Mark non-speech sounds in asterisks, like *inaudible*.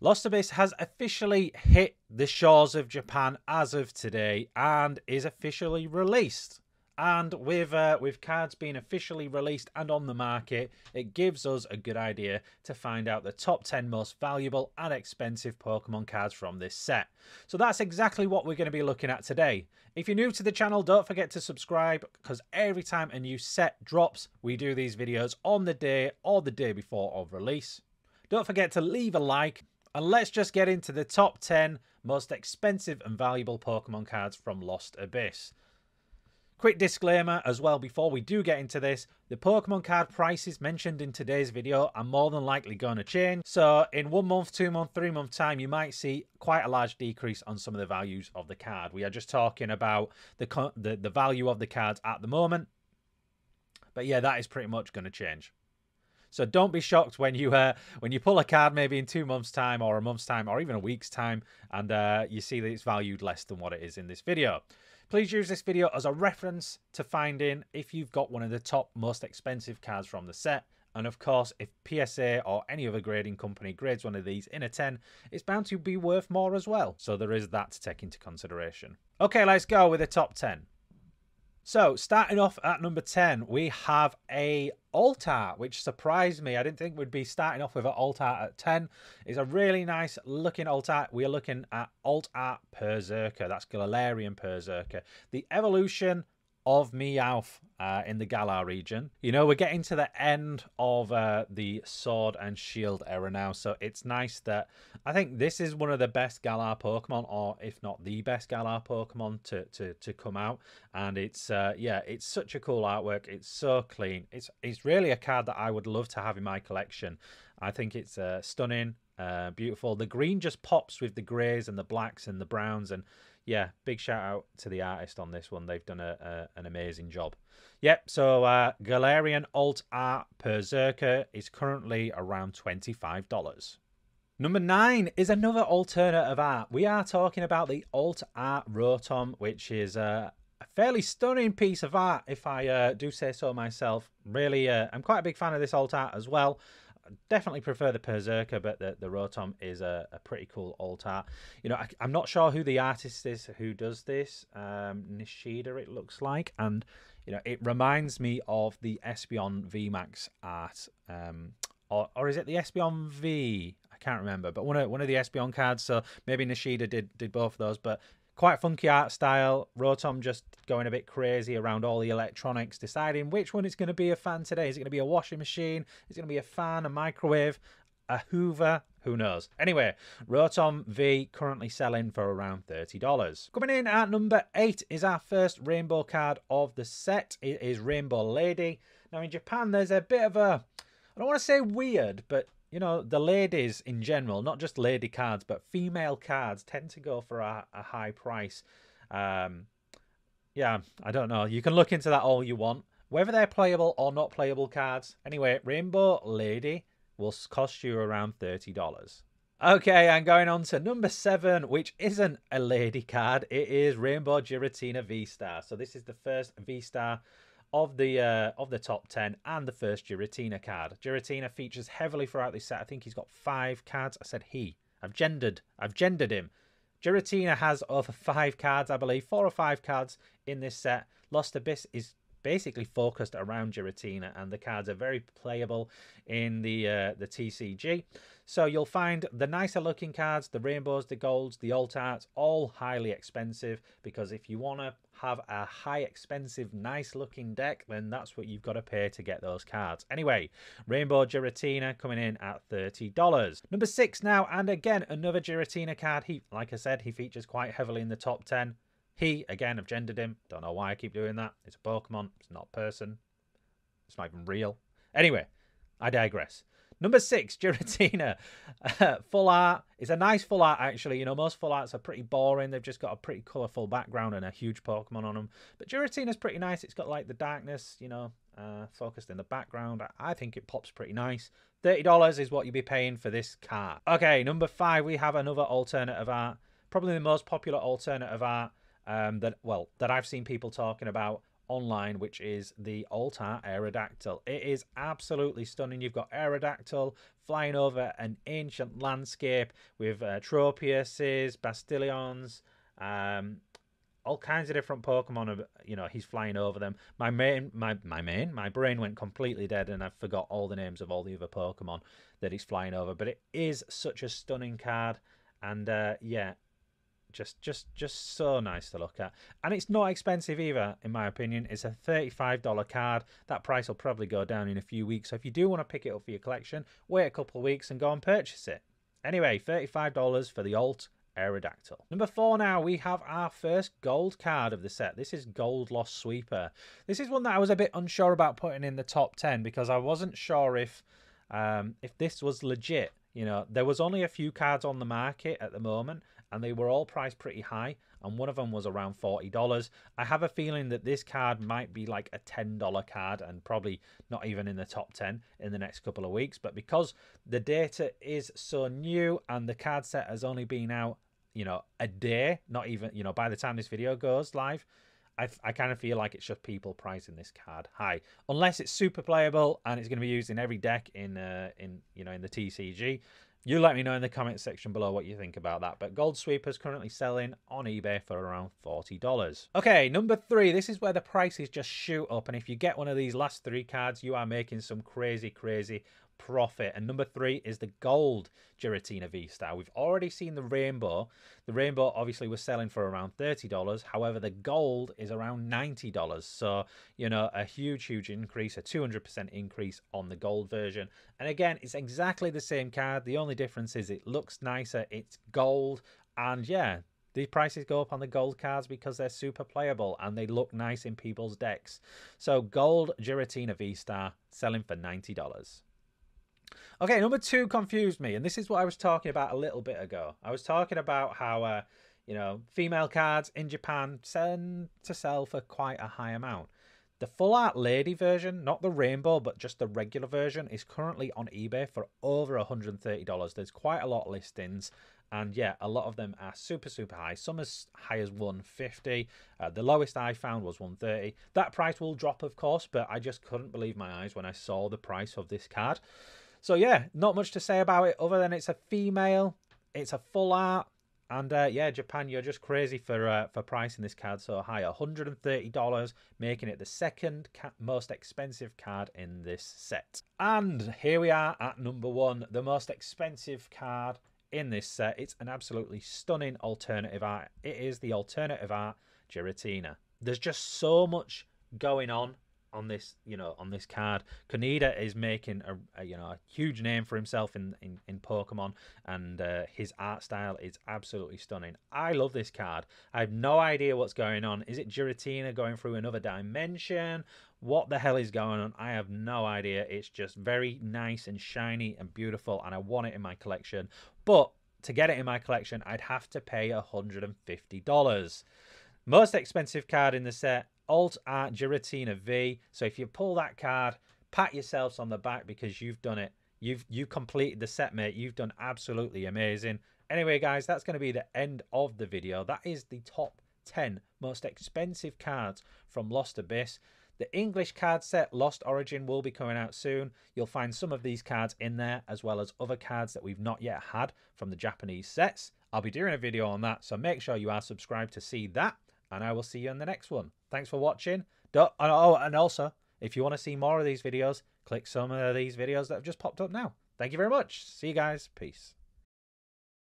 Lost Abyss has officially hit the shores of Japan as of today and is officially released. And with uh, with cards being officially released and on the market, it gives us a good idea to find out the top 10 most valuable and expensive Pokemon cards from this set. So that's exactly what we're going to be looking at today. If you're new to the channel, don't forget to subscribe because every time a new set drops, we do these videos on the day or the day before of release. Don't forget to leave a like and let's just get into the top 10 most expensive and valuable Pokemon cards from Lost Abyss. Quick disclaimer as well before we do get into this, the Pokemon card prices mentioned in today's video are more than likely going to change. So in one month, two month, three month time, you might see quite a large decrease on some of the values of the card. We are just talking about the, the, the value of the cards at the moment. But yeah, that is pretty much going to change. So don't be shocked when you uh, when you pull a card maybe in two months' time or a month's time or even a week's time and uh, you see that it's valued less than what it is in this video. Please use this video as a reference to finding if you've got one of the top most expensive cards from the set. And of course, if PSA or any other grading company grades one of these in a 10, it's bound to be worth more as well. So there is that to take into consideration. Okay, let's go with the top 10. So, starting off at number 10, we have a alt art, which surprised me. I didn't think we'd be starting off with an alt art at 10. It's a really nice looking alt art. We are looking at alt art Perrserker. That's Galarian Perrserker. The evolution of Meowth uh, in the Galar region. You know, we're getting to the end of uh, the Sword and Shield era now, so it's nice that I think this is one of the best Galar Pokemon, or if not the best Galar Pokemon to to, to come out. And it's uh, yeah, it's such a cool artwork. It's so clean. It's it's really a card that I would love to have in my collection. I think it's uh, stunning, uh, beautiful. The green just pops with the greys and the blacks and the browns and yeah, big shout out to the artist on this one. They've done a, a an amazing job. Yep, so uh, Galarian Alt Art Perrserker is currently around $25. Number nine is another alternative art. We are talking about the Alt Art Rotom, which is uh, a fairly stunning piece of art, if I uh, do say so myself. Really, uh, I'm quite a big fan of this alt art as well definitely prefer the Perrserker, but the, the Rotom is a, a pretty cool alt art. You know, I, am not sure who the artist is who does this. Um, Nishida, it looks like. And, you know, it reminds me of the Espeon VMAX art. Um, or, or is it the Espeon V? I can't remember, but one of one of the Espeon cards. So maybe Nishida did did both of those. But Quite funky art style. Rotom just going a bit crazy around all the electronics, deciding which one is going to be a fan today. Is it going to be a washing machine? Is it going to be a fan, a microwave, a Hoover? Who knows? Anyway, Rotom V currently selling for around $30. Coming in at number 8 is our first rainbow card of the set. It is Rainbow Lady. Now in Japan, there's a bit of a, I don't want to say weird, but you know, the ladies in general, not just lady cards, but female cards tend to go for a, a high price. Um, yeah, I don't know. You can look into that all you want. Whether they're playable or not playable cards. Anyway, Rainbow Lady will cost you around $30. Okay, I'm going on to number seven, which isn't a lady card. It is Rainbow Giratina V-Star. So this is the first V-Star of the uh, of the top 10 and the first Giratina card. Giratina features heavily throughout this set. I think he's got five cards. I said he. I've gendered. I've gendered him. Giratina has over five cards, I believe, four or five cards in this set. Lost Abyss is basically focused around Giratina, and the cards are very playable in the uh, the TCG. So you'll find the nicer looking cards, the rainbows, the golds, the alt arts, all highly expensive because if you want to have a high expensive nice looking deck then that's what you've got to pay to get those cards. Anyway rainbow giratina coming in at $30 number six now and again another giratina card. He like i said he features quite heavily in the top 10 he, again, I've gendered him. Don't know why I keep doing that. It's a Pokemon. It's not a person. It's not even real. Anyway, I digress. Number six, *laughs* Giratina. Uh, full art. It's a nice full art, actually. You know, most full arts are pretty boring. They've just got a pretty colourful background and a huge Pokemon on them. But Giratina's pretty nice. It's got, like, the darkness, you know, uh, focused in the background. I think it pops pretty nice. $30 is what you'd be paying for this card. Okay, number five, we have another alternative art. Probably the most popular alternative art um, that well that I've seen people talking about online, which is the Alt Art Aerodactyl. It is absolutely stunning. You've got Aerodactyl flying over an ancient landscape with uh, Tropiuses, Basilions, um, all kinds of different Pokemon. You know, he's flying over them. My main, my my main, my brain went completely dead, and I forgot all the names of all the other Pokemon that he's flying over. But it is such a stunning card, and uh, yeah, just just just so nice to look at and it's not expensive either in my opinion it's a $35 card that price will probably go down in a few weeks so if you do want to pick it up for your collection wait a couple of weeks and go and purchase it anyway $35 for the alt Aerodactyl. Number four now, we have our first gold card of the set. This is Gold Lost Sweeper. This is one that I was a bit unsure about putting in the top 10 because I wasn't sure if um, if this was legit. You know, there was only a few cards on the market at the moment and they were all priced pretty high and one of them was around $40. I have a feeling that this card might be like a $10 card and probably not even in the top 10 in the next couple of weeks. But because the data is so new and the card set has only been out, you know, a day, not even, you know, by the time this video goes live, I, I kind of feel like it's just people pricing this card high, unless it's super playable and it's going to be used in every deck in uh, in you know in the TCG. You let me know in the comment section below what you think about that. But Gold Sweeper's currently selling on eBay for around $40. Okay, number three. This is where the prices just shoot up. And if you get one of these last three cards, you are making some crazy, crazy profit. And number three is the gold Giratina V-Star. We've already seen the rainbow. The rainbow obviously was selling for around $30. However, the gold is around $90. So, you know, a huge, huge increase, a 200% increase on the gold version. And again, it's exactly the same card. The only difference is it looks nicer. It's gold. And yeah, these prices go up on the gold cards because they're super playable and they look nice in people's decks. So gold Giratina V-Star selling for $90. Okay, number two confused me, and this is what I was talking about a little bit ago. I was talking about how, uh, you know, female cards in Japan tend to sell for quite a high amount. The full art lady version, not the rainbow, but just the regular version, is currently on eBay for over $130. There's quite a lot of listings, and yeah, a lot of them are super, super high. Some as high as 150. Uh, the lowest I found was 130. That price will drop, of course, but I just couldn't believe my eyes when I saw the price of this card. So yeah, not much to say about it other than it's a female, it's a full art, and uh, yeah, Japan, you're just crazy for uh, for pricing this card so high, $130, making it the second most expensive card in this set. And here we are at number one, the most expensive card in this set. It's an absolutely stunning alternative art. It is the alternative art Giratina. There's just so much going on on this, you know, on this card. Kaneda is making a, a, you know a huge name for himself in in, in Pokemon, and uh, his art style is absolutely stunning. I love this card. I have no idea what's going on. Is it Giratina going through another dimension? What the hell is going on? I have no idea. It's just very nice and shiny and beautiful, and I want it in my collection. But to get it in my collection, I'd have to pay $150. Most expensive card in the set, Alt Art Giratina V. So if you pull that card, pat yourselves on the back because you've done it. You've you completed the set, mate. You've done absolutely amazing. Anyway, guys, that's going to be the end of the video. That is the top 10 most expensive cards from Lost Abyss. The English card set Lost Origin will be coming out soon. You'll find some of these cards in there as well as other cards that we've not yet had from the Japanese sets. I'll be doing a video on that, so make sure you are subscribed to see that and I will see you in the next one. Thanks for watching. Oh, and also, if you want to see more of these videos, click some of these videos that have just popped up now. Thank you very much. See you guys. Peace.